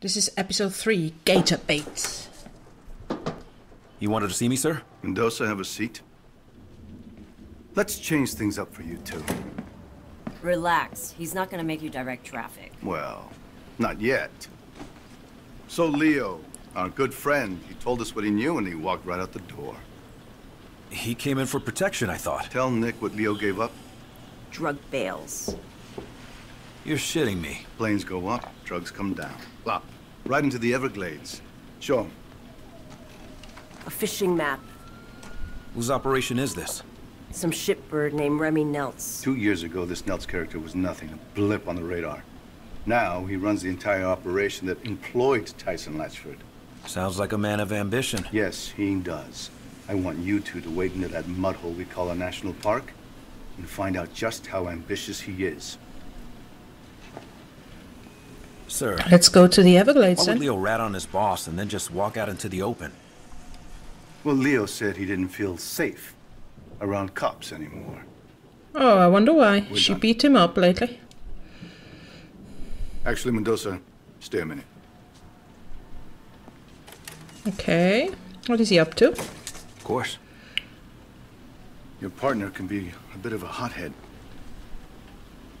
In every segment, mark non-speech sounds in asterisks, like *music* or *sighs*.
This is episode 3 Gator Bait. You wanted to see me, sir? Mendoza, have a seat. Let's change things up for you two. Relax. He's not gonna make you direct traffic. Well, not yet. So Leo, our good friend, he told us what he knew and he walked right out the door. He came in for protection, I thought. Tell Nick what Leo gave up. Drug bales. You're shitting me. Planes go up, drugs come down. Up, right into the Everglades. Sure. A fishing map. Whose operation is this? Some shipbird named Remy Neltz. Two years ago, this Neltz character was nothing, a blip on the radar. Now, he runs the entire operation that employed Tyson Latchford. Sounds like a man of ambition. Yes, he does. I want you two to wade into that mud hole we call a national park and find out just how ambitious he is. Sir, Let's go to the Everglades why would then. Leo rat on his boss and then just walk out into the open? Well, Leo said he didn't feel safe around cops anymore. Oh, I wonder why. We're she done. beat him up lately. Actually, Mendoza, stay a minute. Okay. What is he up to? Of course. Your partner can be a bit of a hothead.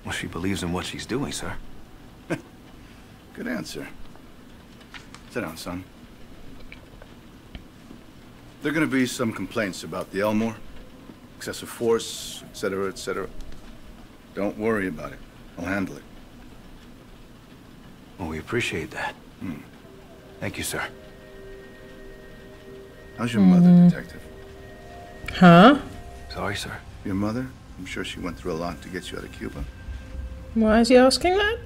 Well, she believes in what she's doing, sir. Good answer. Sit down, son. There are going to be some complaints about the Elmore, excessive force, etc., etc. Don't worry about it. I'll handle it. Well, we appreciate that. Hmm. Thank you, sir. How's your mother, hmm. detective? Huh? Sorry, sir. Your mother? I'm sure she went through a lot to get you out of Cuba. Why is he asking that?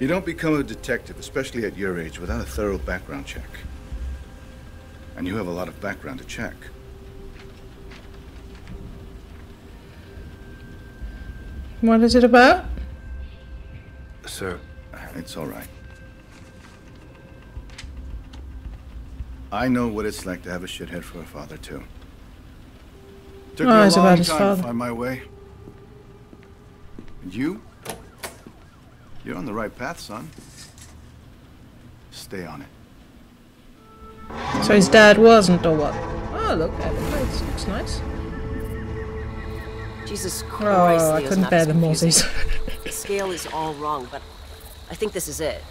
You don't become a detective, especially at your age, without a thorough background check. And you have a lot of background to check. What is it about? Sir, It's all right. I know what it's like to have a shithead for a father, too. Took Oh, me a it's long about his time father. to find my way. And you? You're on the right path, son. Stay on it. So his dad wasn't, or what? Oh, look, Everglades. Looks nice. Jesus oh, Christ, Oh, I couldn't bear the confusing. Mozzies. *laughs* *laughs* The scale is all wrong, but I think this is it.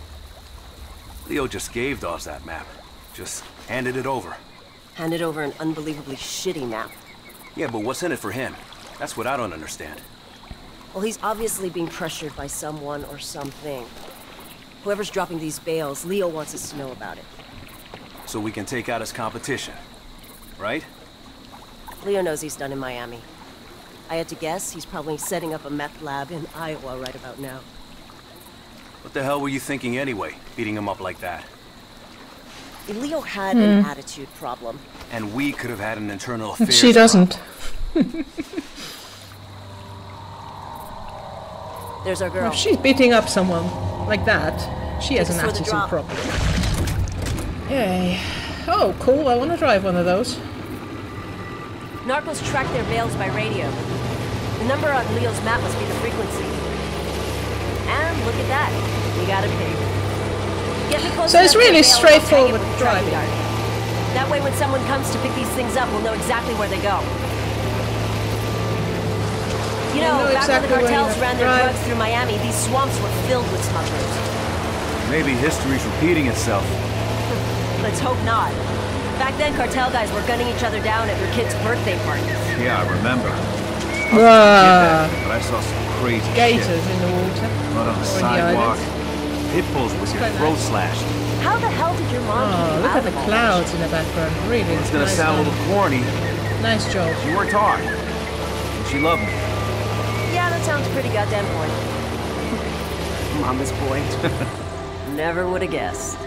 Leo just gave Dawes that map. Just handed it over. Handed over an unbelievably shitty map. Yeah, but what's in it for him? That's what I don't understand. Well, he's obviously being pressured by someone or something. Whoever's dropping these bales, Leo wants us to know about it. So we can take out his competition. Right? Leo knows he's done in Miami. I had to guess he's probably setting up a meth lab in Iowa right about now. What the hell were you thinking anyway, beating him up like that? Leo had an hmm. attitude problem. And we could have had an internal affairs She doesn't. *laughs* problem. There's our girl. If she's beating up someone like that, she has an Thanks for the attitude problem. Yay. Oh, cool. I want to drive one of those. Narcos track their bales by radio. The number on Leo's map must be the frequency. And look at that. We got a pig. Get me close So it's really the bale and I'll tag it straightforward with the tracking driving. That way when someone comes to pick these things up, we'll know exactly where they go. You know, know back when the cartels ran their drive. drugs through Miami, these swamps were filled with smugglers. Maybe history's repeating itself. *laughs* Let's hope not. Back then, cartel guys were gunning each other down at their kids' birthday parties. Yeah, I remember. Ah, But I saw some crazy gators shit. in the water. Blood on the Or in the sidewalk. islands. Pit bulls with your quite throat nice. slashed. How the hell did your mom keep Oh, look out at the of all clouds in the background. Really It's gonna nice sound a little corny. Nice job. She worked hard. And she loved me. Shit? Yeah, that sounds pretty goddamn point. *laughs* Mama's point. *laughs* Never would have guessed.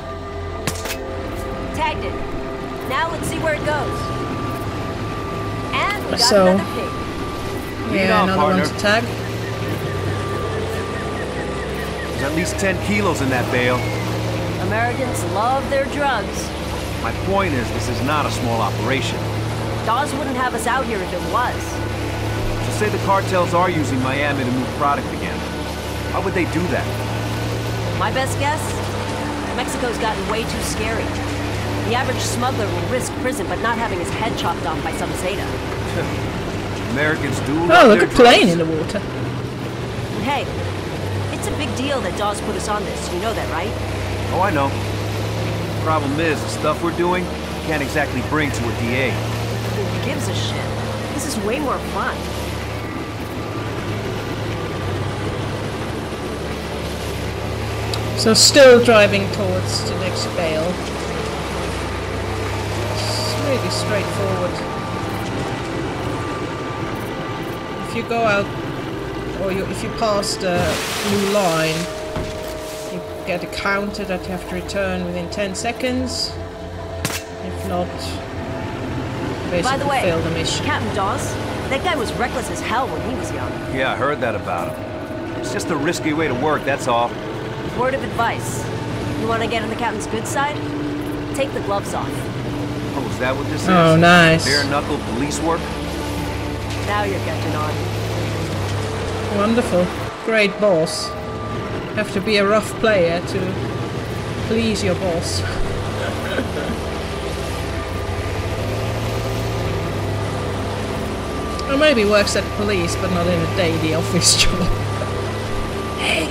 Tagged it. Now let's see where it goes. And we got So- another pig. Lead Yeah, on, another partner. one to tag. There's at least 10 kilos in that bale. Americans love their drugs. My point is, this is not a small operation. Dawes wouldn't have us out here if it was. So say the cartels are using Miami to move product again. Why would they do that? My best guess? Mexico's gotten way too scary. The average smuggler will risk prison but not having his head chopped off by some Zeta. *laughs* Americans do. Oh, look their at plane in the water. And hey, it's a big deal that Dawes put us on this. You know that, right? Oh, I know. Problem is, the stuff we're doing can't exactly bring to a DA. Who gives a shit? This is way more fun. So still driving towards the next bail. It's really straightforward. If you go out, or you, if you pass the blue line, you get a counter that you have to return within 10 seconds. If not, you basically By the way, fail the mission. Captain Dawes, that guy was reckless as hell when he was young. Yeah, I heard that about him. It's just a risky way to work, that's all. Word of advice. You want to get on the captain's good side? Take the gloves off. Oh, is that what this is? Oh, nice. Bare knuckle police work? Now you're getting on. Wonderful. Great boss. Have to be a rough player to please your boss. *laughs* or maybe works at police but not in a daily office *laughs* job. hey,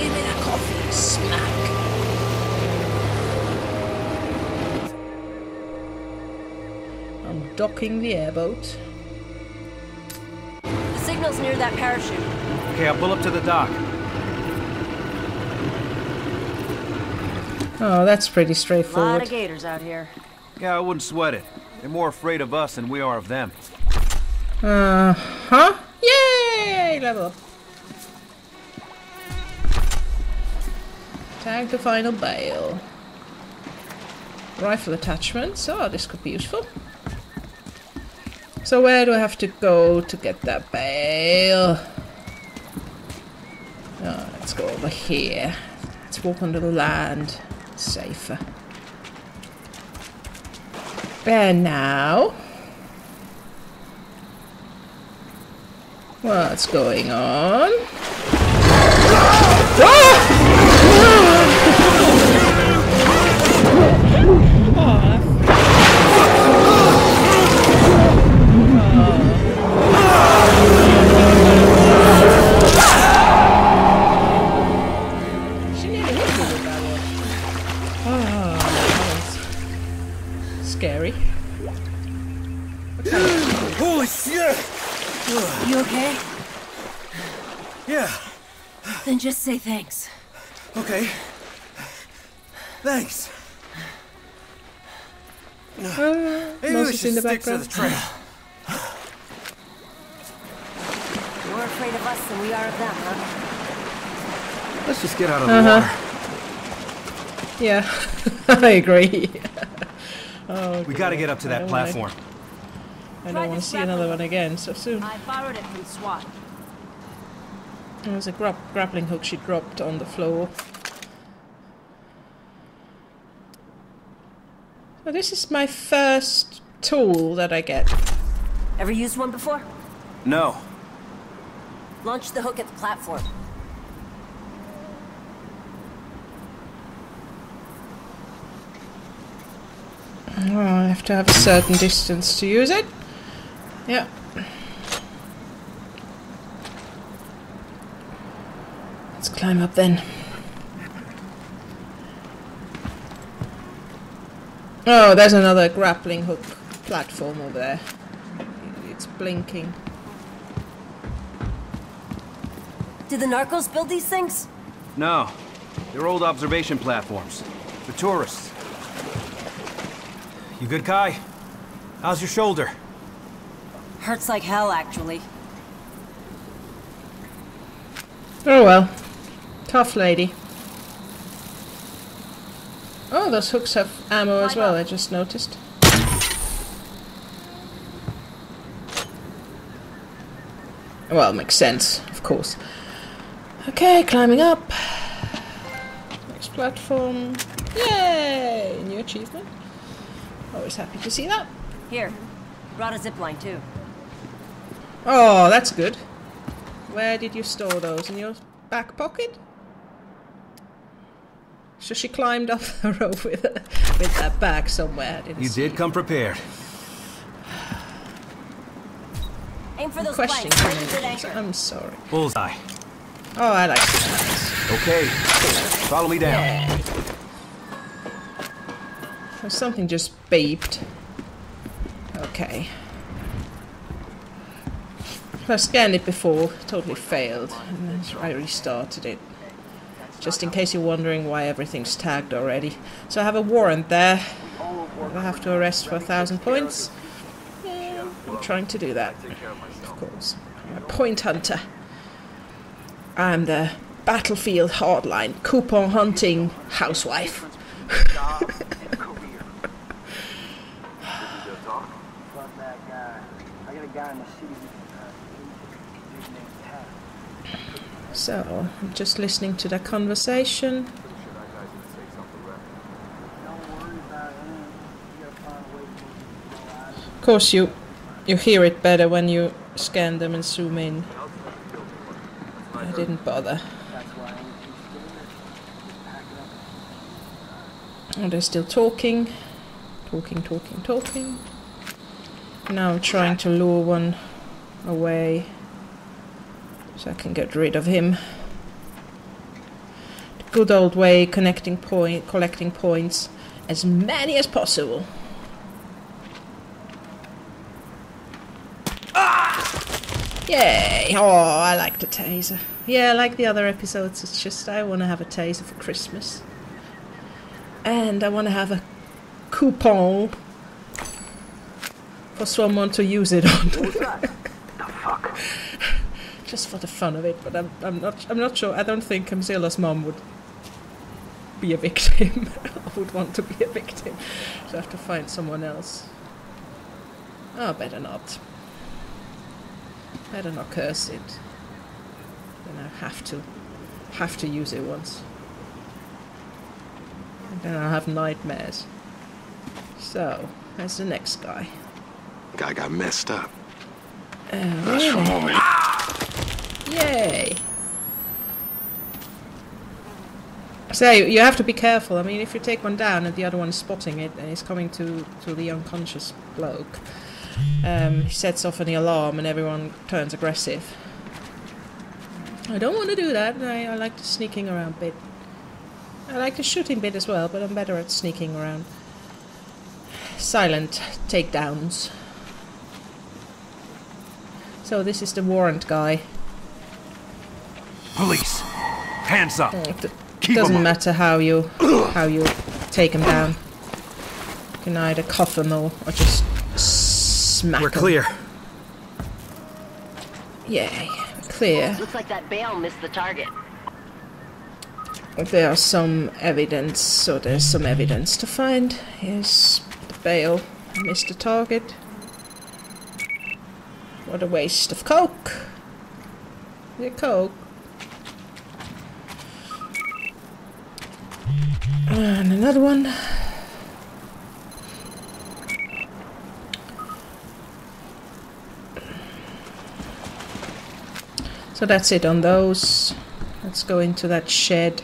docking the airboat. The signal's near that parachute. Okay, I'll pull up to the dock. Oh, that's pretty straightforward. A lot straightforward. of gators out here. Yeah, I wouldn't sweat it. They're more afraid of us than we are of them. Uh huh. Yay! Level up. Tag the final bale. Rifle attachments. Oh, this could be useful. So where do I have to go to get that bale? Oh, let's go over here. Let's walk under the land. Safer. And now. What's going on? She okay? Yeah, Then just say thanks. okay. Thanks. Maybe we Moses should in the stick to background. the trail. More afraid of us than we are of them, huh? Let's just get out of the Uh-huh. water. Yeah, *laughs* I agree. *laughs* oh, We gotta get up to that don't wanna- platform. I don't want to see another one again so soon. I borrowed it from SWAT. There was a gra- grappling hook she dropped on the floor. So this is my first tool that I get. Ever used one before? No. Launch the hook at the platform. Oh, I have to have a certain distance to use it. Yeah. Let's climb up then. Oh, there's another grappling hook platform over there. It's blinking. Did the narcos build these things? No. They're old observation platforms. For tourists. You good, Khai? How's your shoulder? Hurts like hell, actually. Oh well. Tough lady. Oh, those hooks have ammo as well, I just noticed. Well, makes sense, of course. Okay, climbing up. Next platform. Yay! New achievement. Always happy to see that. Here, brought a zip line too. Oh, that's good. Where did you store those? In your back pocket? So she climbed up *laughs* the rope with with that bag somewhere. Didn't You see. did come prepared. Aim for those Questioning flanks. Ready me. for the anchor. I'm sorry. Bullseye. Oh, I like that. Okay. Follow me down. Yeah. There's something just beeped. Okay. I scanned it before, totally failed, and then I restarted it. Just in case you're wondering why everything's tagged already. So I have a warrant there. I have to arrest for a thousand points. Yeah, I'm trying to do that. Of course. I'm a point hunter. I'm the battlefield hardline coupon hunting housewife. Fuck that guy. I got a guy in the city uh, his name's Tad. So I'm just listening to that conversation. Of course, you you hear it better when you scan them and zoom in. I didn't bother. Oh, they're still talking, talking, talking, talking. Now I'm trying to lure one away so I can get rid of him. The good old way, connecting point, collecting points, as many as possible. Ah! Yay! Oh, I like the taser. Yeah, like the other episodes, it's just I want to have a taser for Christmas. And I want to have a coupon for someone to use it on. *laughs* Just for the fun of it, but I'm, I'm not I'm not sure. I don't think Camzilla's mom would be a victim. *laughs* I would want to be a victim. So I have to find someone else. Oh, better not. Better not curse it. Then I have to have to use it once. And then I'll have nightmares. So, there's the next guy. Guy got messed up. Oh, That's for really? homie. Yay! So you have to be careful. I mean, if you take one down and the other one is spotting it and is coming to to the unconscious bloke, um, he sets off an alarm and everyone turns aggressive. I don't want to do that. I, I like the sneaking around bit. I like the shooting bit as well, but I'm better at sneaking around. Silent takedowns. So this is the warrant guy. Police. Hands up. It Keep doesn't 'em up. matter how you how you take him down. You can either cuff him or, or just smack We're him. clear. Yay, clear. Looks like that bale missed the target. There's some evidence, so there's some evidence to find. Here's the bail. Missed the target. What a waste of coke. The coke. And another one. So that's it on those. Let's go into that shed.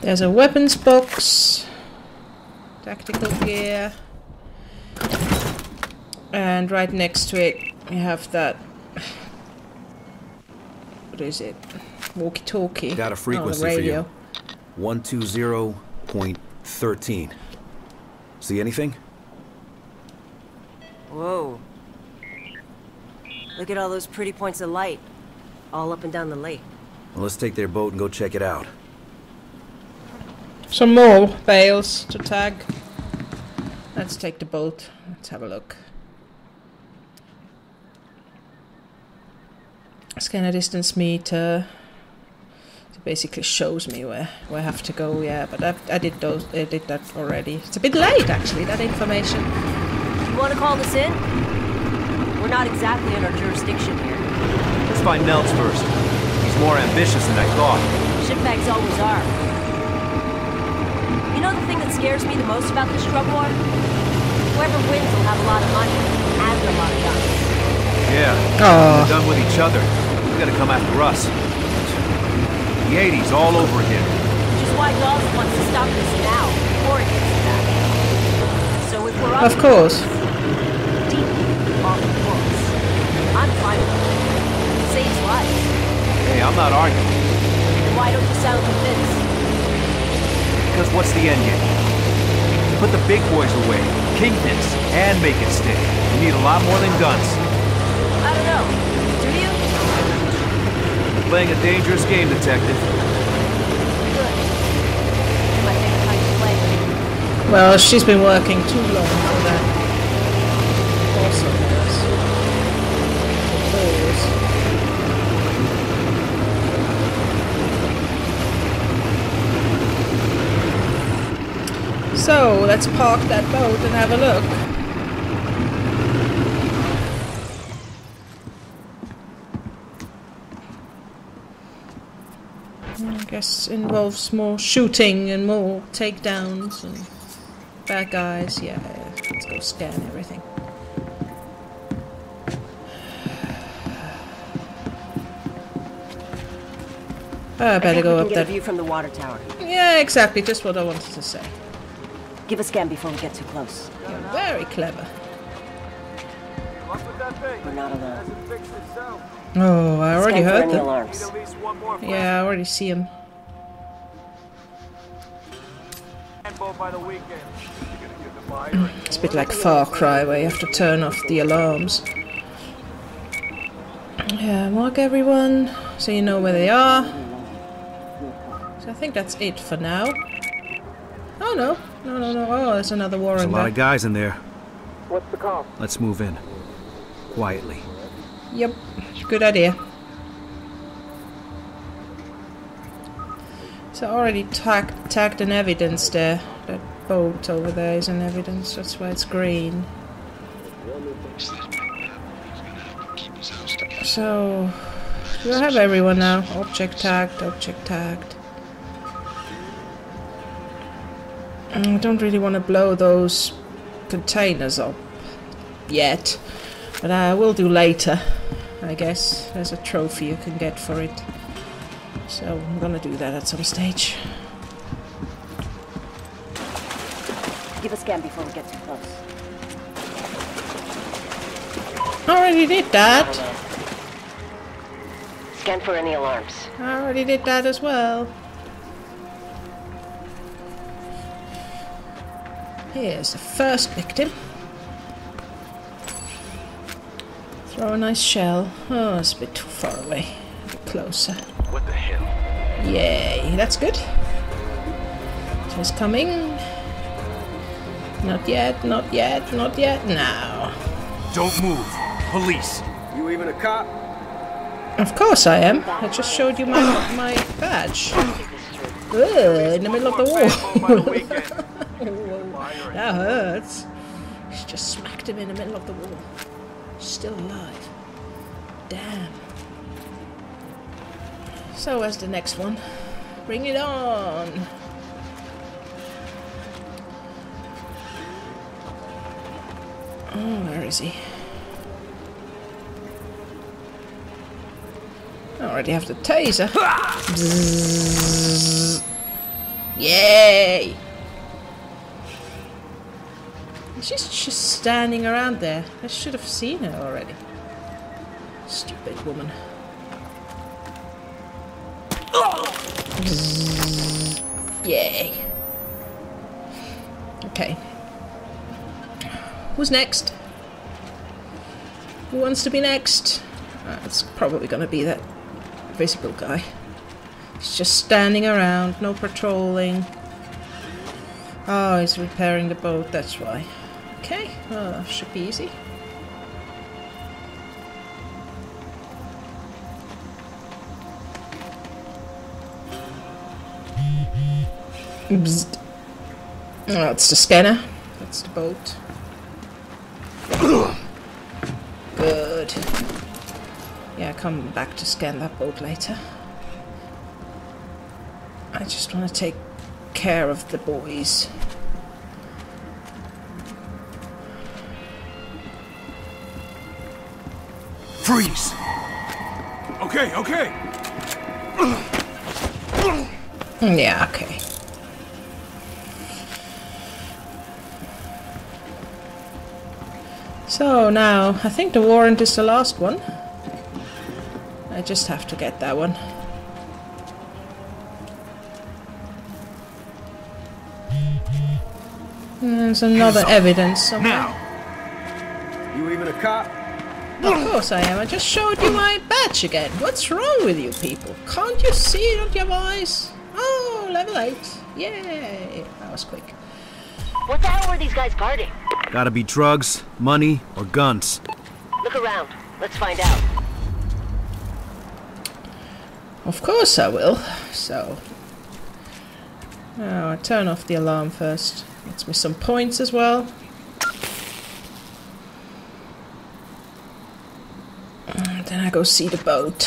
There's a weapons box, tactical gear, and right next to it you have that. What is it? Walkie-talkie. Got a Oh, frequency the for radio. you. 120.13. See anything? Whoa. Look at all those pretty points of light. All up and down the lake. Well, let's take their boat and go check it out. Some more bales to tag. Let's take the boat. Let's have a look. Scanner distance meter. It basically shows me where, where I have to go. Yeah, but I, I did those. I did that already. It's a bit late actually. That information. You want to call this in? We're not exactly in our jurisdiction here. Let's find Nels first. He's more ambitious than I thought. Shitbags always are. You know the thing that scares me the most about this drug war? Whoever wins will have a lot of money and a lot of guns. Yeah. Aw. They're done with each other. They gotta come after us. The 80s all over again. Which is why Dawes wants to stop this now, before it gets to that. So if we're up Of course. deep off the books, I'm fine with it. It saves lives. Hey, I'm not arguing. Then why don't you sound convinced? Because what's the end game? To put the big boys away, kingpins, and make it stick. You need a lot more than guns. I don't know. Playing a dangerous game, detective. Well, she's been working too long for that. So, let's park that boat and have a look. I guess involves more shooting and more takedowns and bad guys. Yeah, let's go scan everything. I I better think go up get a view from the water tower. Yeah, exactly. Just what I wanted to say. Give a scan before we get too close. You're very clever. We're not alone. Oh, I already heard them. alarms. Yeah, I already see them. It's a bit like Far Cry where you have to turn off the alarms. Yeah, mark everyone so you know where they are. So I think that's it for now. Oh no, no, no, no. Oh, there's another warrant There's a lot there. of guys in there. What's the call? Let's move in. Quietly. Yep, good idea. So I already tag tagged an evidence there. Boat over there is an evidence, that's why it's green. So, I have everyone now? Object tagged, object tagged. Mm, I don't really want to blow those containers up yet, but I will do later, I guess. There's a trophy you can get for it. So I'm gonna do that at some stage. A scan before we get too close. Already did that. Scan for any alarms. I already did that as well. Here's the first victim. Throw a nice shell. Oh, it's a bit too far away. A bit closer. What the hell? Yay, that's good. So it's coming. Not yet, not yet, not yet. Now. Don't move. Police. You even a cop? Of course I am. I just showed you my *gasps* my badge. Ugh, in the middle of the wall. *laughs* that hurts. She just smacked him in the middle of the wall. Still alive. Damn. So where's the next one? Bring it on. Oh, where is he? I already have the taser. Yay! She's just standing around there. I should have seen her already. Stupid woman. Yay. Okay. Who's next? Who wants to be next? Uh, it's probably gonna be that visible guy. He's just standing around, no patrolling. Oh, he's repairing the boat, that's why. Okay, oh, should be easy. Bzzzt. Oh, that's the scanner. That's the boat. Good. Yeah, come back to scan that boat later. I just want to take care of the boys. Freeze! Okay, okay. Yeah, okay. So now, I think the warrant is the last one. I just have to get that one. There's another evidence somewhere. Now! You even a cop? Of course I am. I just showed you my badge again. What's wrong with you people? Can't you see it on your eyes? Oh, level 8. Yay! That was quick. What the hell were these guys guarding? Gotta be drugs, money, or guns. Look around. Let's find out. Of course I will. So. Oh, I turn off the alarm first. Gets me some points as well. And then I go see the boat.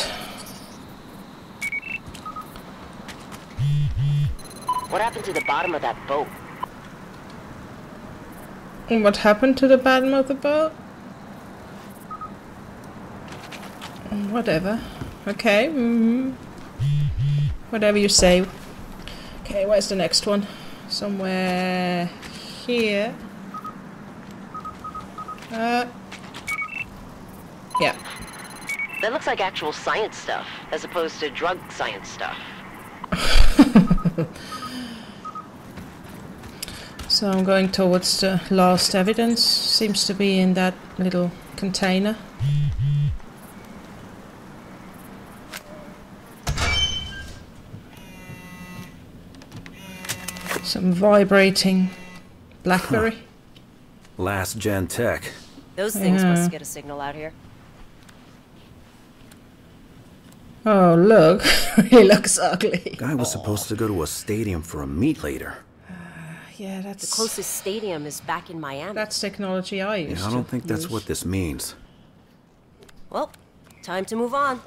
What happened to the bottom of that boat? What happened to the bottom of the boat? Mm, Whatever. Okay. hmm Whatever you say. Okay, where's the next one? Somewhere here. Uh. Yeah. That looks like actual science stuff, as opposed to drug science stuff. *laughs* So I'm going towards the last evidence. Seems to be in that little container. Some vibrating Blackberry. Last gen tech. Those things Yeah. must get a signal out here. Oh, look. *laughs* he looks ugly. Guy was supposed to go to a stadium for a meet later. Yeah, that's The closest stadium is back in Miami. that's technology I used I don't to think that's use. what this means. Well, time to move on.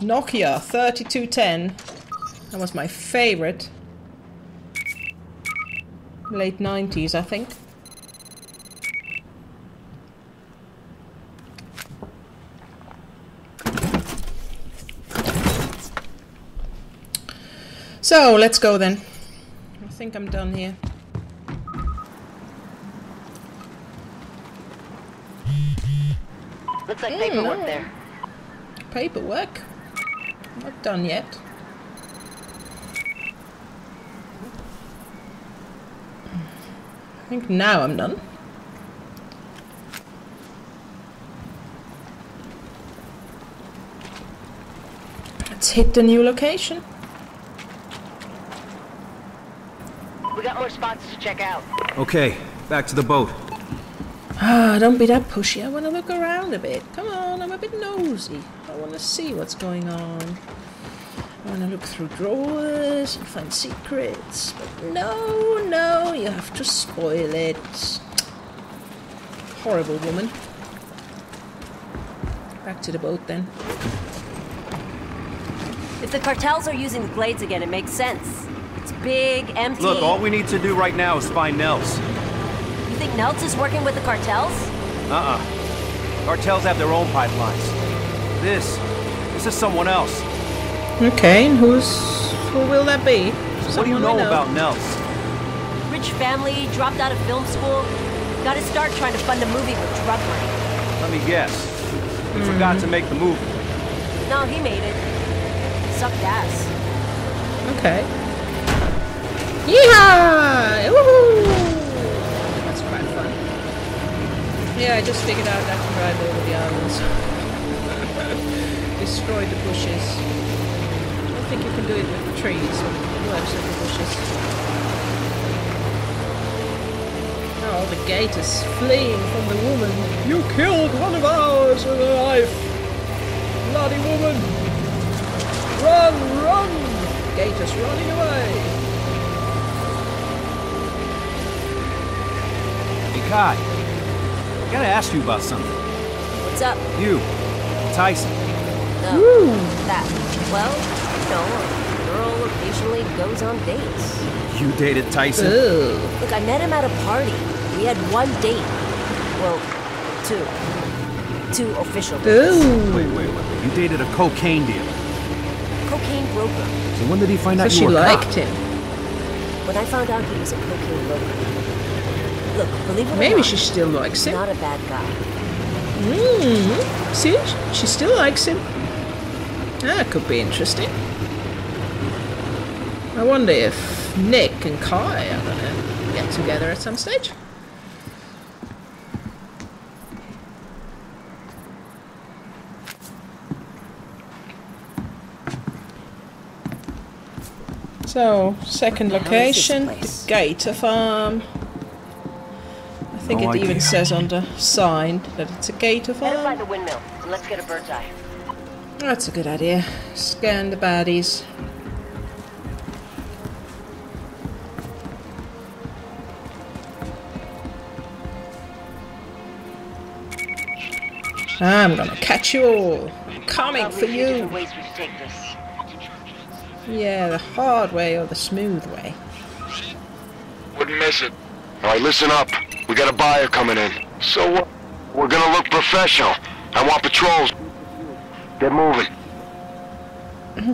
Nokia 3210. That was my favorite. Late 90s, I think. So, let's go then. I think I'm done here. Looks like paperwork no. there. Paperwork. Not done yet. I think now I'm done. Let's hit the new location. We got more spots to check out. Okay, back to the boat. Ah, don't be that pushy. I want to look around a bit. Come on, I'm a bit nosy. I want to see what's going on. I want to look through drawers and find secrets. But no, no, you have to spoil it. Horrible woman. Back to the boat then. If the cartels are using the glades again, it makes sense. It's big, empty. Look, all we need to do right now is find Nels. You think Nelts is working with the cartels? Uh-uh. Cartels have their own pipelines. This, this is someone else. Okay, and who's who will that be? What do you Someone know, about Nels? Rich family, dropped out of film school. Got to start trying to fund a movie with drug money. Let me guess. You hmm. forgot to make the movie. No, he made it. Sucked ass. Okay. Yeehaw! Woohoo! That's quite fun. Yeah, I just figured out I can drive over the islands. Destroy the bushes. I don't think you can do it with the trees, but it works with the bushes. Oh, the gators fleeing from the woman. You killed one of ours with a knife! Bloody woman! Run, run! Gators running away! Hey, Khai. I gotta ask you about something. What's up? You, Tyson. No. That. Well, you know, a girl occasionally goes on dates. You dated Tyson? Ugh. Look, I met him at a party. We had one date. Well, two. to official business. Ooh. Wait, wait, wait. You dated a cocaine dealer. Cocaine broker. So when did he find So out she you were a cop? liked him. When I found out he was a cocaine broker. Look, believe it Maybe not, she still likes him. not a bad guy. Mm. See, she still likes him. That could be interesting. I wonder if Nick and Khai are gonna get together at some stage. So, second the hell is this location, the Gator Farm. I think No it even says on the sign that it's a Gator Head by the windmill, and let's get a bird's eye. That's a good idea. Scan the baddies. I'm gonna catch you all. I'm coming for you. Different ways we should take this. Yeah, the hard way or the smooth way. Wouldn't miss it. All right, listen up. We got a buyer coming in. So what? We're gonna look professional. I want patrols. Get moving.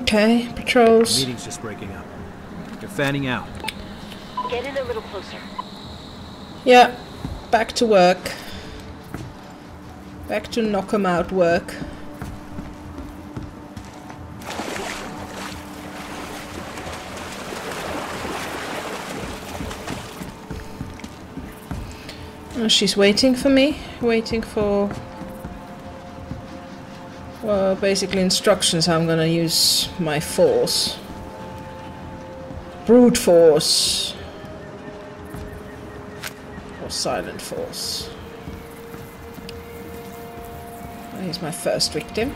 Okay, patrols. Meeting's just breaking up. They're fanning out. Get in a little closer. Yeah, back to work. Back to knock 'em out work. Oh, she's waiting for me, waiting for well, basically instructions how I'm gonna use my force. Brute force. Or silent force. Here's my first victim.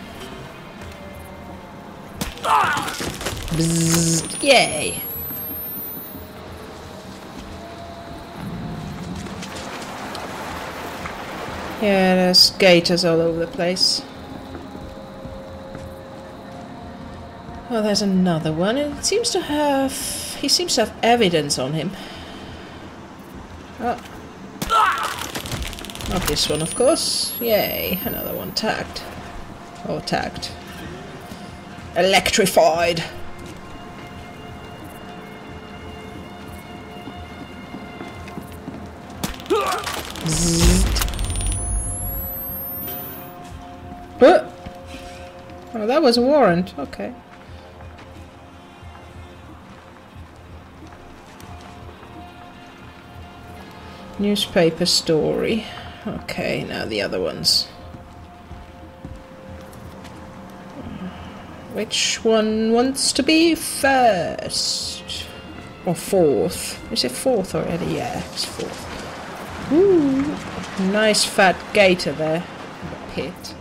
Bzzzt. Yay! Yeah, there's gators all over the place. Oh, there's another one. It seems to have. He seems to have evidence on him. Oh. Not this one, of course. Yay, another one tagged. Or tagged. Electrified. Zzzt. Uh. Oh, that was a warrant. Okay. Newspaper story. Okay, now the other ones. Which one wants to be first? Or fourth? Is it fourth already? Yeah, it's fourth. Ooh, nice fat gator there in the pit.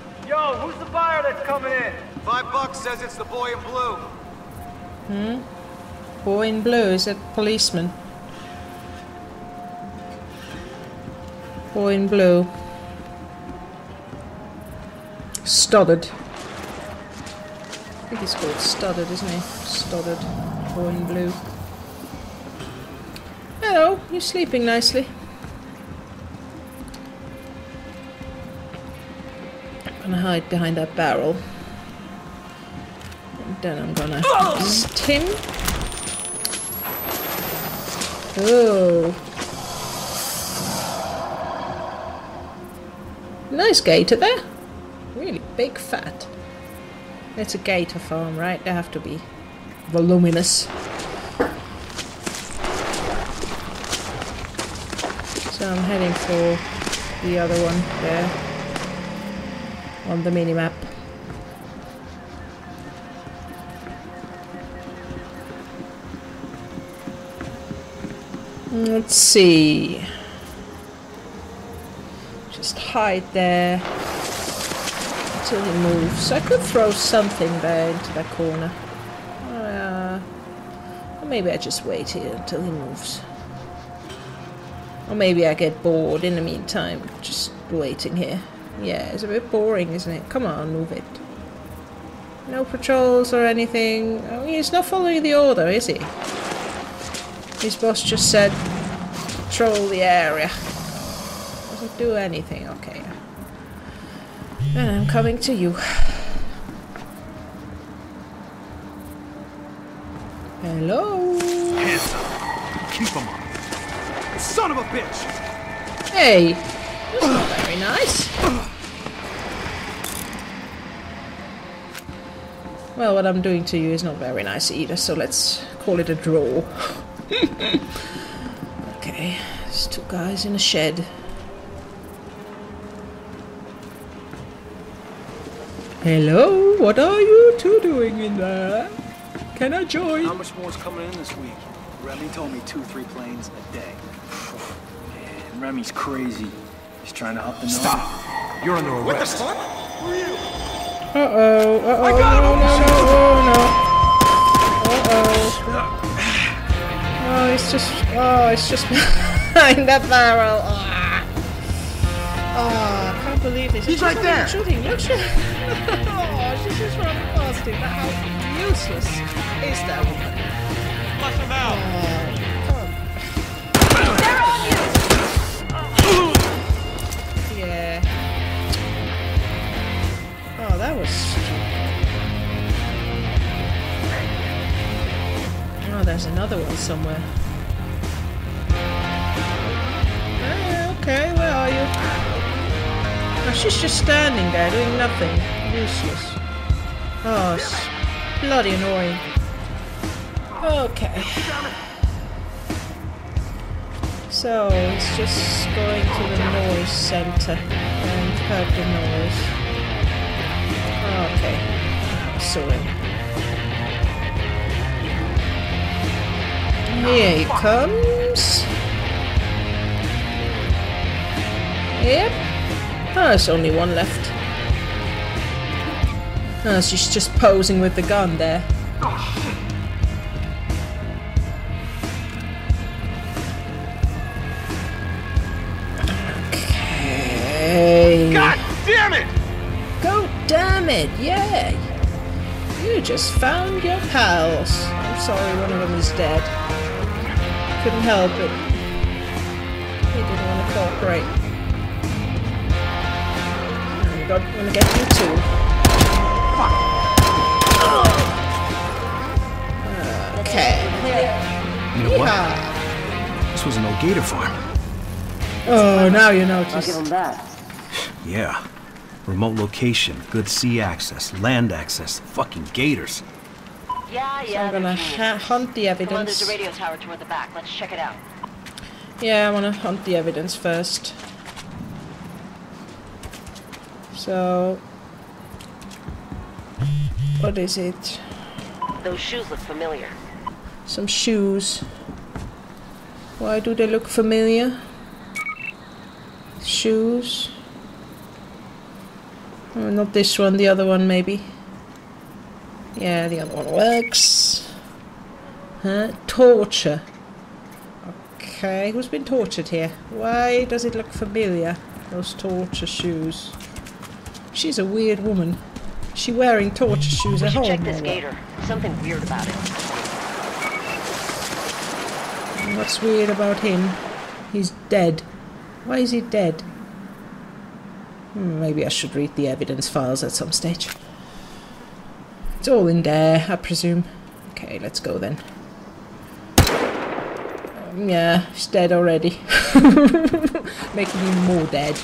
Yo, who's the buyer that's coming in? Five bucks says it's the boy in blue. Hmm? Boy in blue, is it policeman? Boy in blue. Stoddard. I think he's called Stoddard, isn't he? Stoddard. Boy in blue. Hello, you're sleeping nicely? Gonna hide behind that barrel. Then I'm gonna bzzzt him. Oh. Nice gator there. Really big fat. It's a gator farm, right? They have to be voluminous. So I'm heading for the other one there on the minimap. Let's see. Just hide there until he moves. I could throw something there into that corner. Uh, or maybe I just wait here until he moves. Or maybe I get bored in the meantime, just waiting here. Yeah, it's a bit boring, isn't it? Come on, move it. No patrols or anything. Oh, he's not following the order, is he? His boss just said, patrol the area. Doesn't do anything, okay. And I'm coming to you. Hello? Hands up. Keep them up. Son of a bitch! Hey! *sighs* *sighs* *sighs* Nice. Well, what I'm doing to you is not very nice either, so let's call it a draw. *laughs* okay, there's two guys in a shed. Hello, what are you two doing in there? Can I join? How much more is coming in this week? Remy told me two, three planes a day. *sighs* Man, Remy's crazy. He's trying to help the Stop! You're under arrest. Uh oh, uh oh, I got no, no, no, oh no. Uh oh. Oh, it's just, oh, it's just *laughs* behind that barrel. Ah. Oh, I can't believe this. He's right there. Shooting, look, shoot. *laughs* oh, she's just running past him. How useless is that woman? Flush him out! Oh, Yeah. Oh, that was stupid. Oh, there's another one somewhere. Ah, okay, where are you? Oh, she's just standing there doing nothing. Useless. Oh, bloody annoying. Okay. So, it's just going to the noise center and heard the noise. Ah, okay. I saw. Here he comes. Yep. Oh, there's only one left. Oh, she's just posing with the gun there. Okay. God damn it! Go damn it, yeah. You just found your pals. I'm sorry one of them is dead. Couldn't help it. He didn't want to cooperate. I'm go- gonna get you too. Fuck. Okay. You know what? This was an old gator farm. Oh, now you I'll give him that. Yeah. Remote location, good sea access, land access, fucking gators. Yeah, yeah. So. I'm gonna ha- hunt the Come on, there's a radio tower toward the back. Let's check it out. Yeah, I want to hunt the evidence first. So, what is it? Those shoes look familiar. Some shoes. Why do they look familiar? Shoes. Oh, not this one, the other one maybe. Yeah, the other one works. Huh? Torture. Okay, who's been tortured here? Why does it look familiar? Those torture shoes. She's a weird woman. Is she wearing torture shoes We at home? check this gator. Something weird about it. What's weird about him? He's dead. Why is he dead? Maybe I should read the evidence files at some stage. It's all in there, I presume. Okay, let's go then. Um, yeah, she's dead already. *laughs* Making him more dead.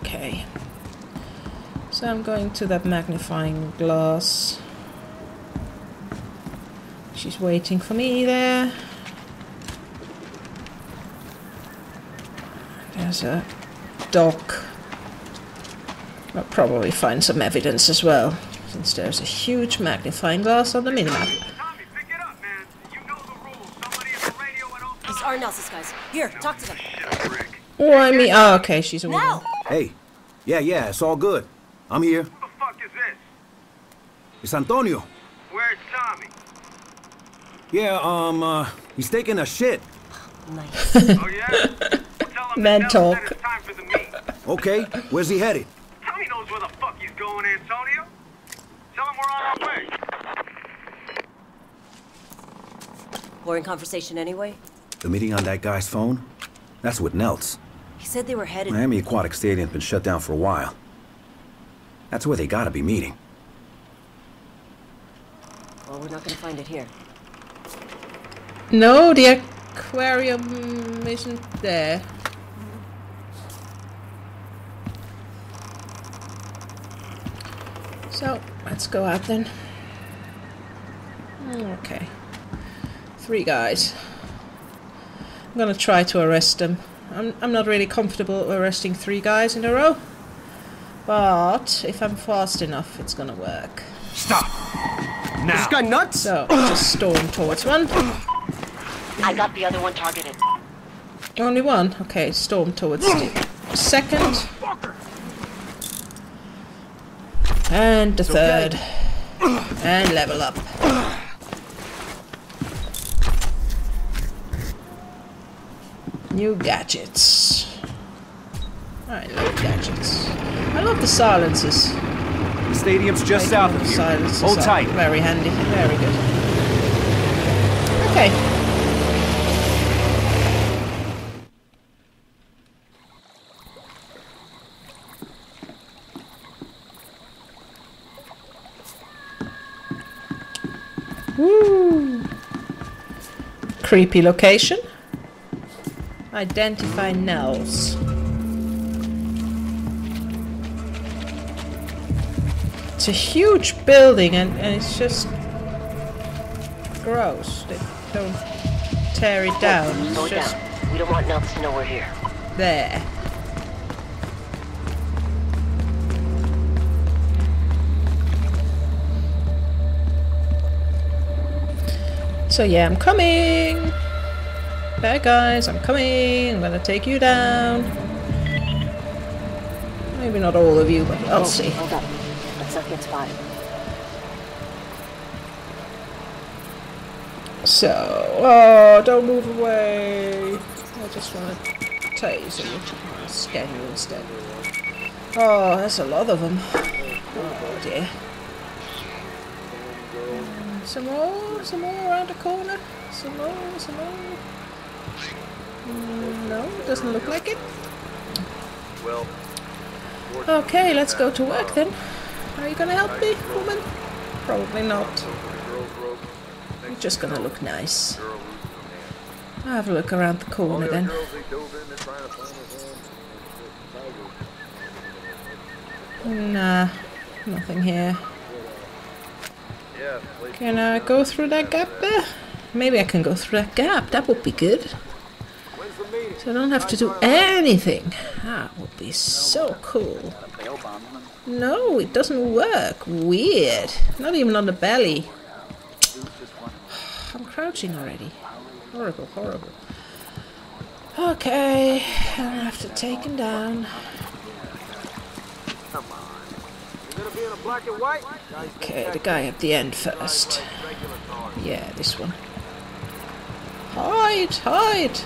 Okay. So I'm going to that magnifying glass. She's waiting for me there. There's a dock. I'll probably find some evidence as well, since there's a huge magnifying glass on the minimap. Tommy, pick it up, man. You know the rules. Somebody at the radio at all These are Nelson's guys. Here, talk to them. Rick. Oh, I oh, okay, she's a woman. Now! Hey, yeah, yeah, it's all good. I'm here. Who the fuck is this? It's Antonio. Where's Tommy? Yeah, um, uh, he's taking a shit. Nice. *laughs* Oh, yeah? *laughs* Tell Man to tell him talk. that it's time for the meet. Okay, where's he headed? Tommy knows where the fuck he's going, Antonio. Tell him we're on our way. Boring conversation anyway. The meeting on that guy's phone? That's with Nelts. He said they were headed... Miami Aquatic Stadium's been shut down for a while. That's where they gotta be meeting. Well, we're not gonna find it here. No, the aquarium isn't there. So, let's go out then. Okay. Three guys. I'm gonna try to arrest them. I'm, I'm not really comfortable arresting three guys in a row. But if I'm fast enough, it's gonna work. Stop! Now! This guy nuts? So, just storm towards one. I got the other one targeted. Only one? Okay, storm towards second. And the third. And level up. New gadgets. I love gadgets. I love the silences. The stadium's just south of here. Silences Hold tight. Very handy. Very good. Okay. Creepy location. Identify Nels. It's a huge building and, and it's just gross. They don't tear it down. Slow It's just down. We don't want Nels to know we're here. there. So yeah, I'm coming. Bad guys, I'm coming. I'm gonna take you down. Maybe not all of you, but I'll Oh, see. Hold up. Let's not get spotted. So, oh, don't move away. I just want to tase you. You instead. Oh, there's a lot of them. Oh dear. Some more, some more around the corner. Some more, some more. Mm, No, doesn't look like it. Well. Okay, let's go to work then. Are you gonna help me, woman? Probably not. You're just gonna look nice. I'll have a look around the corner then. Nah, nothing here. Can I go through that gap there? Maybe I can go through that gap. That would be good. So I don't have to do anything. That would be so cool. No, it doesn't work. Weird. Not even on the belly. *sighs* I'm crouching already. Horrible, horrible. Okay, I'll have to take him down. Okay, the guy at the end first. Yeah, this one. Hide, hide!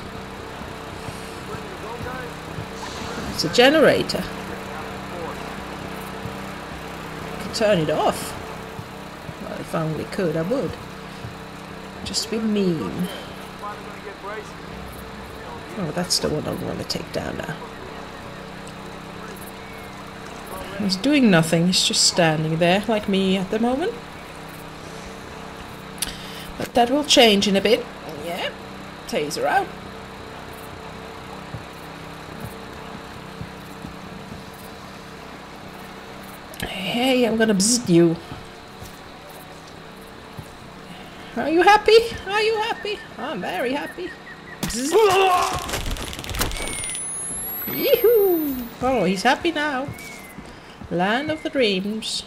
It's a generator. I could turn it off. Well, if I only could, I would. Just be mean. Oh, that's the one I want to take down now. He's doing nothing, he's just standing there, like me at the moment. But that will change in a bit. Yeah, taser out. Hey, I'm gonna bzz you. Are you happy? Are you happy? I'm very happy. Yee-hoo! Oh, he's happy now. Land of the dreams.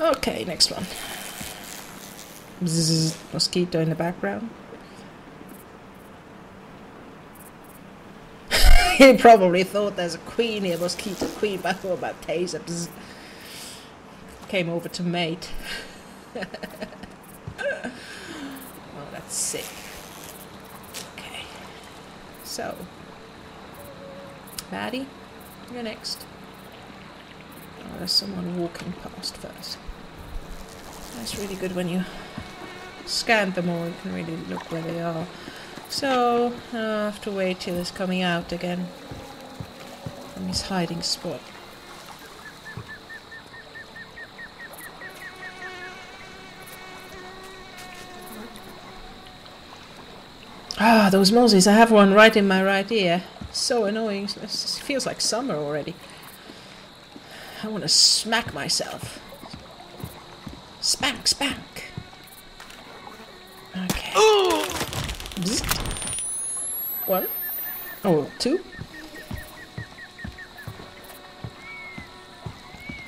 Okay, next one. Bzz, mosquito in the background. *laughs* he probably thought there's a queen here, mosquito queen, but thought about taser. Came over to mate. *laughs* oh, that's sick. Okay. So, Maddie, you're next. Oh, there's someone walking past first. That's really good when you scan them all, you can really look where they are. So, I have to wait till he's coming out again from his hiding spot. Ah, those moses. I have one right in my right ear. So annoying. It feels like summer already. I want to smack myself. Spank, spank. Okay. One. Oh, two.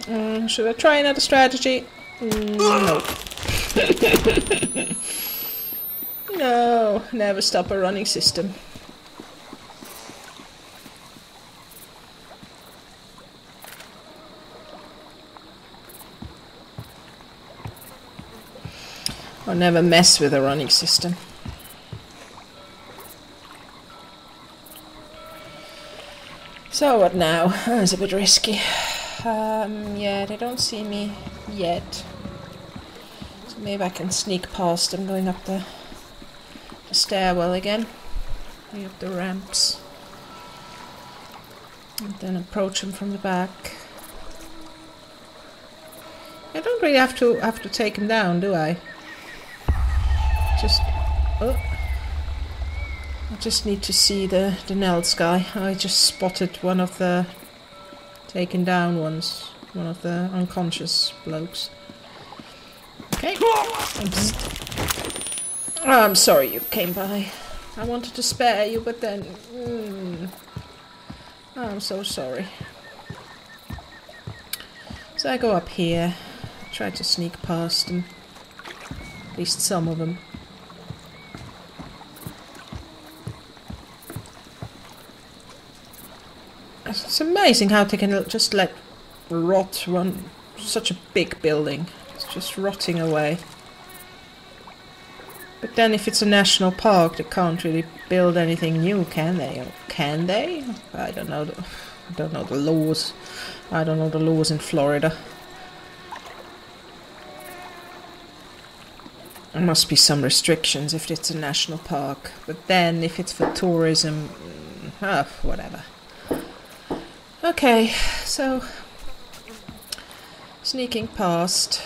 Mm, should I try another strategy? Mm, no. *laughs* no, never stop a running system. Never mess with a running system. So what now? Oh, it's a bit risky. Um, yeah, they don't see me yet. So maybe I can sneak past them going up the, the stairwell again. Way up the ramps. And then approach them from the back. I don't really have to have to take him down, do I? Just oh. I just need to see the the Nels guy. I just spotted one of the taken down ones, one of the unconscious blokes. Okay. Oh, I'm sorry you came by. I wanted to spare you, but then. Mm, I'm so sorry. So I go up here, try to sneak past them. At least some of them. It's amazing how they can just let rot run such a big building. It's just rotting away. But then if it's a national park, they can't really build anything new, can they? Or can they? I don't know. The, I don't know the laws. I don't know the laws in Florida. There must be some restrictions if it's a national park. But then if it's for tourism, uh, whatever. Okay, so sneaking past.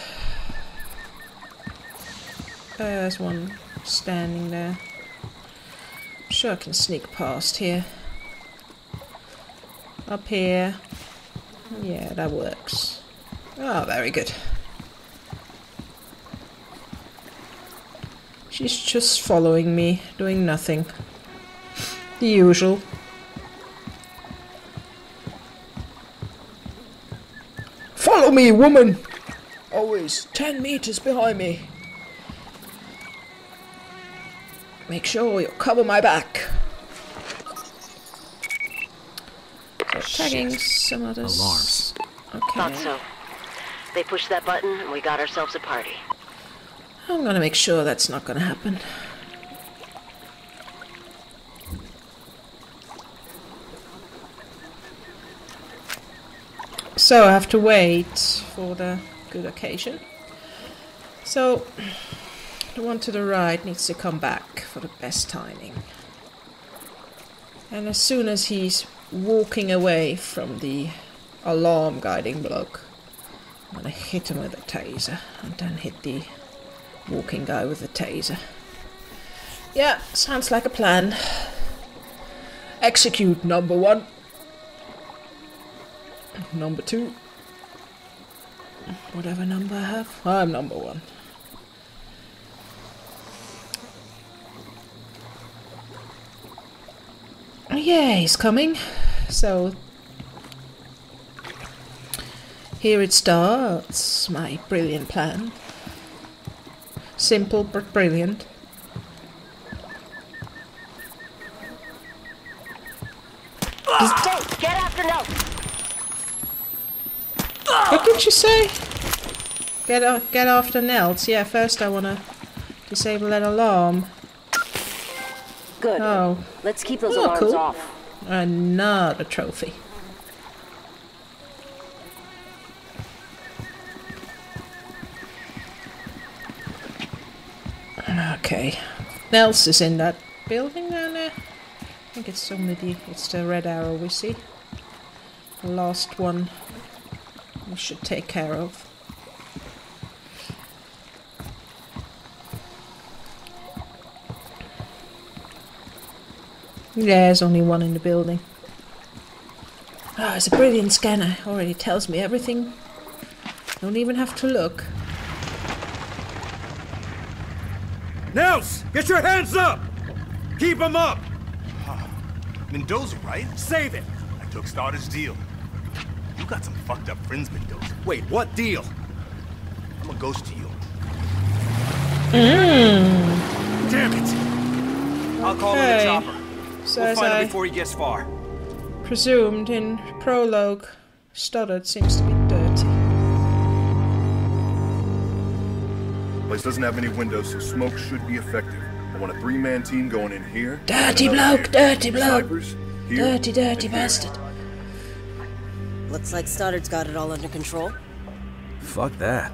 Oh, there's one standing there. I'm Sure, I can sneak past here. Up here. Yeah, that works. Oh, very good. She's just following me, doing nothing. The usual. Me, woman! Always ten meters behind me. Make sure you cover my back. Tagging some others. Alarms. Okay. Thought so. They pushed that button and we got ourselves a party. I'm gonna make sure that's not gonna happen. So I have to wait for the good occasion. So the one to the right needs to come back for the best timing. And as soon as he's walking away from the alarm guiding block, I'm gonna hit him with a taser and then hit the walking guy with the taser. Yeah, sounds like a plan. Execute number one. Number two. Whatever number I have. I'm number one. Yeah, he's coming. So here it starts, my brilliant plan. Simple but brilliant. Get after Nels! What did you say? Get off, get after Nels. Yeah, first I wanna disable that alarm. Good. Oh, Let's keep those Oh, alarms cool. off. another trophy. Okay, Nels is in that building down there? I think it's somebody. It's the red arrow we see. The last one we should take care of. Yeah, there's only one in the building. Ah, it's a brilliant scanner. Already tells me everything. Don't even have to look. Nels, get your hands up! Keep them up! Mendoza, right? Save it! I took Stoddard's deal. You got some fucked up friends, Mendoza. Wait, what deal? I'm a ghost to you. Hmm. Damn it! I'll call in Okay. the chopper. So We'll find I him before he gets far. presumed in prologue, Stoddard seems to be dirty. Place doesn't have any windows, so smoke should be effective. I want a three-man team going in here. Dirty bloke, here. dirty bloke. Snipers, here, Dirty, dirty bastard. here. Bastard. Looks like Stoddard's got it all under control. Fuck that.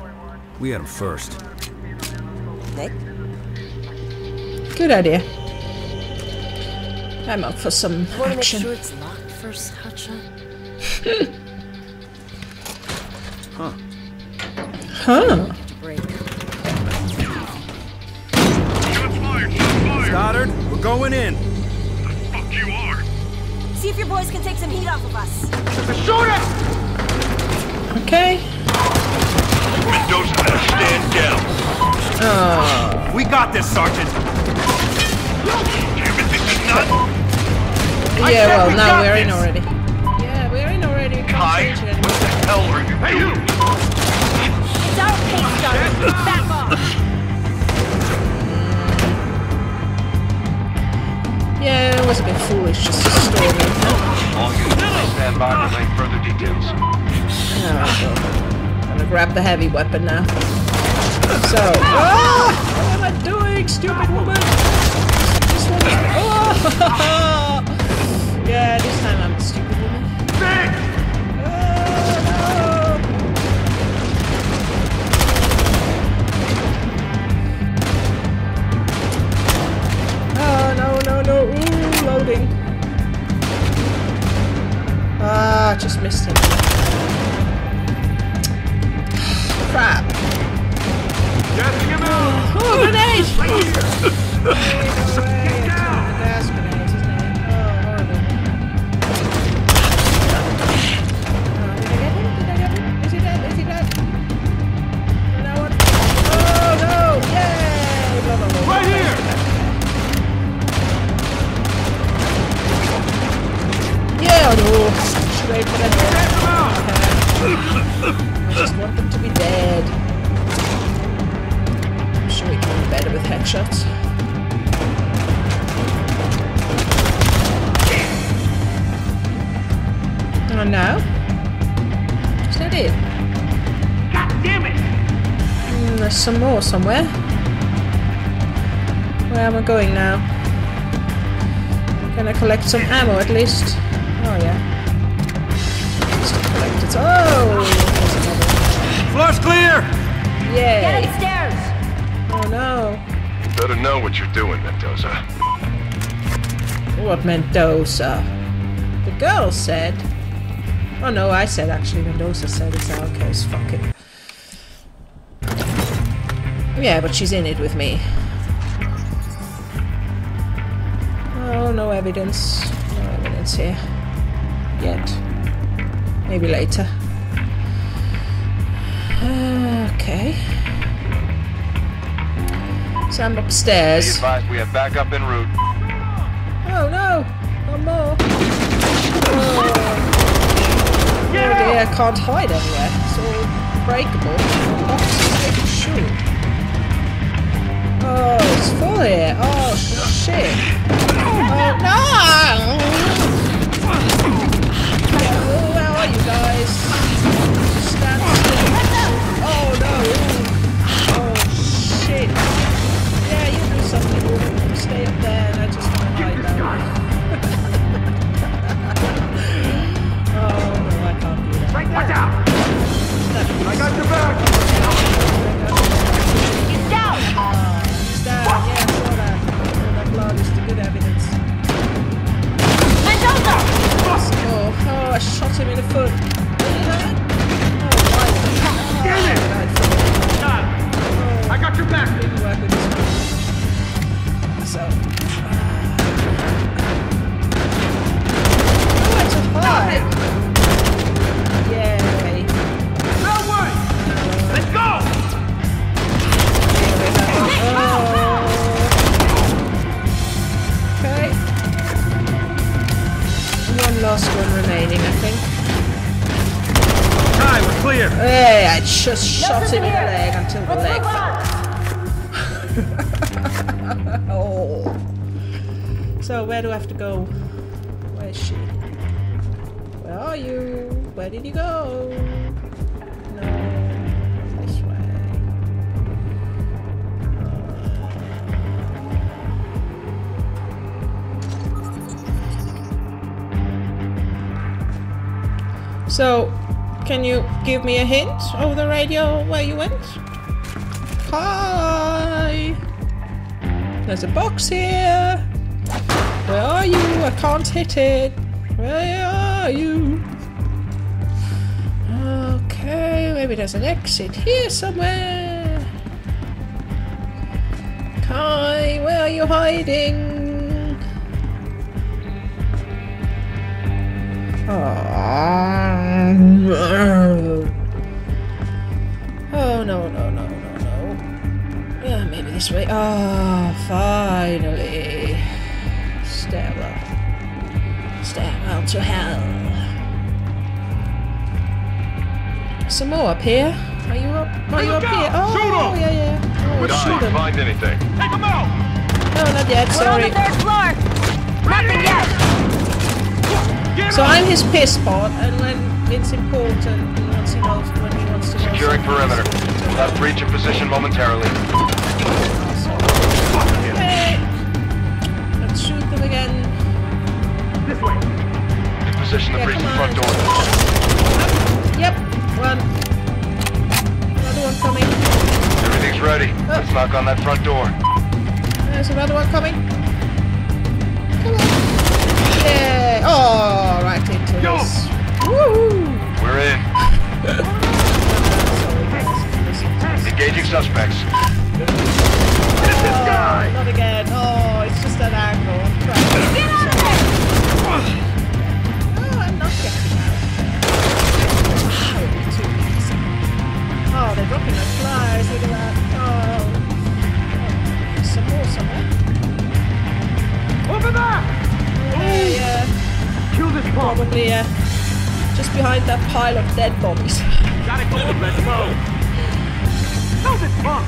We had him first. Nick? Good idea. I'm up for some Want to make action. sure it's locked first, Hotshot? *laughs* Huh? Huh. break. Stoddard, we're going in. See if your boys can take some heat off of us. Okay. Mendoza, stand down. Ah. We got this, Sergeant. Damn is not... Yeah, well, we now we're in already. Yeah, we're in already. Khai, what the hell are you doing? It's our pace, Stoddard. Back off. Yeah, it was a bit foolish just to storm in. huh? All units, stand by relay further details. Oh, I'm gonna grab the heavy weapon now. So, ah, what am I doing, stupid woman? This one is, oh, *laughs* yeah, this time I'm stupid ooh. Ah, just missed him. Crap. Oh, grenade! *laughs* Yeah, no. Straight for the head. Okay. I just want them to be dead. I'm sure we can do better with headshots. Oh no. Is that it? God damn it! Mm, there's some more somewhere. Where am I going now? Can I collect some ammo at least? To. Oh! Floor's clear! Get upstairs. Oh no. You better know what you're doing, Mendoza. What Mendoza? The girl said. Oh no, I said actually. Mendoza said it's our case. Fuck it. Yeah, but she's in it with me. Oh, no evidence. No evidence here. Yet. Maybe later. Uh, okay. So I'm Be upstairs. advised, we have backup en route. Oh no! One more! Oh, oh dear, I can't hide anywhere. It's all breakable. Boxes they shoot. Oh, it's full here. Oh shit. Oh no! Oh, you guys? Stand still. Oh no! Oh shit. Yeah, you do something. You stay up there and I just want to hide down *laughs* Oh no, I can't do that. Watch out! I got your back! He's down. Stand, yeah, I saw that. All that blood is to good him in the foot. Damn it! I got your back. Didn't work with this one. So. Oh, it's a high. Last one remaining, I think. Hi, we're clear. Hey, I just shot him in the leg until the leg fell. *laughs* oh. So where do I have to go? Where is she? Where are you? Where did you go? So, can you give me a hint over the radio where you went? Hi! There's a box here! Where are you? I can't hit it! Where are you? Okay, maybe there's an exit here somewhere! Khai, where are you hiding? Oh no no no no no. Yeah, maybe this way. Ah, finally. Stairwell. Stairwell to hell. Some more up here. Are you up? Are you up here? Oh, yeah, yeah. Oh, shoot 'em. find anything. Take him out. No, not yet. Sorry. We're on the third floor. Nothing yet. So I'm his piss pot, and when it's important, he wants to know when he wants to know. Securing perimeter. We'll have breach in position momentarily. Okay. Let's shoot them again. This way. In position to breach come the front door. Yep, one. Another one coming. Everything's ready. Oh. Let's knock on that front door. There's another one coming. Come on. Yeah. Oh, right into Yo. this. Woo! We're in. Engaging suspects. Oh, not again. Oh, it's just that angle. Right. Get out of there! Oh, I'm not getting out. Ow, too easy. Oh, they're dropping like flies. Look at that. Oh. oh. Some more somewhere. Over there. Yeah, yeah. Kill this pump. Probably, yeah. Just behind that pile of dead bodies. Got it going. Let's move. Kill this pump.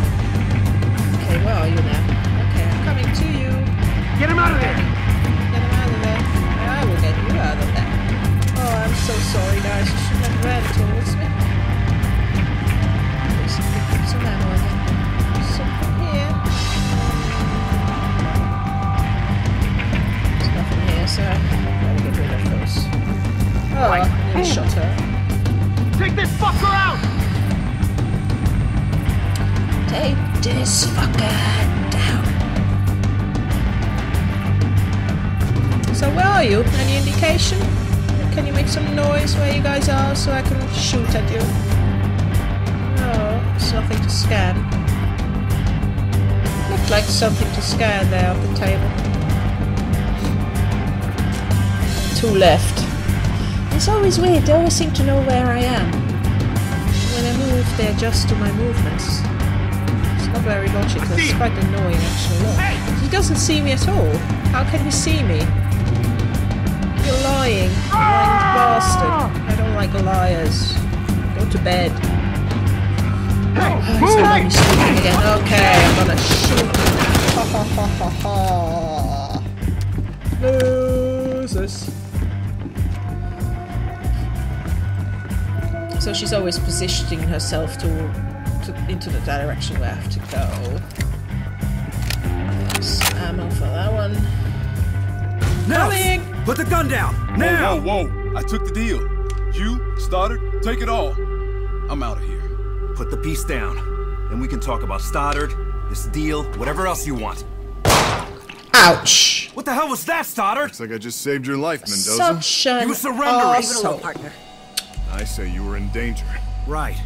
Okay, where are you now? Okay, I'm coming to you. Get him out of there. Get him out of there. I will get you out of there. Oh, I'm so sorry, guys. You shouldn't have ran towards me. There's some, ammo again. Oh, I nearly shot her. Take this fucker out. Take this fucker down. So where are you? Any indication? Can you make some noise where you guys are so I can shoot at you? Oh, no, there's nothing to scan. Looked like something to scan there on the table. Two left. It's always weird, they always seem to know where I am. When I move, they adjust to my movements. It's not very logical. It's quite annoying, actually. Look. He doesn't see me at all. How can he see me? You're lying. You lying ah! bastard. I don't like liars. Go to bed. Oh, he's sleeping again. Okay, I'm gonna shoot. Ha ha ha ha ha. Losers. So she's always positioning herself to, to into the direction where I have to go. Some ammo for that one. Coming! Put the gun down! Whoa, whoa, whoa. I took the deal. You, Stoddard, take it all. I'm out of here. Put the piece down. Then we can talk about Stoddard, this deal, whatever else you want. Ouch! What the hell was that, Stoddard? Looks like I just saved your life, Mendoza. Such an You surrendering. arsehole. partner. I say you were in danger. Right.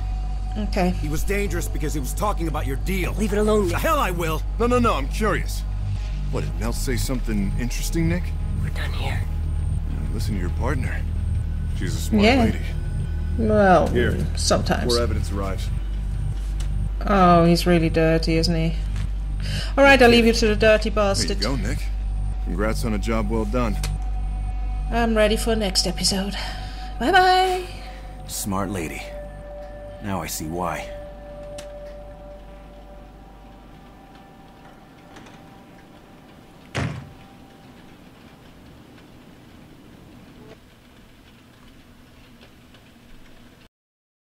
Okay. He was dangerous because he was talking about your deal. Leave it alone, The hell I will. No, no, no, I'm curious. What, did Nell say something interesting, Nick? We're done here. Uh, listen to your partner. She's a smart Yeah. lady. Well, Here. sometimes. Before evidence arrives. Oh, he's really dirty, isn't he? Alright, I'll leave you to the dirty bastard. There you bastard. go, Nick. Congrats on a job well done. I'm ready for next episode. Bye bye. Smart lady. Now I see why.